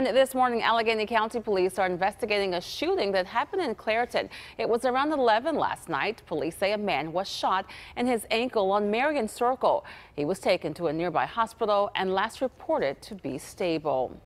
And this morning, Allegheny County Police are investigating a shooting that happened in Clairton. It was around 11 last night. Police say a man was shot in his ankle on Marion Circle. He was taken to a nearby hospital and last reported to be stable.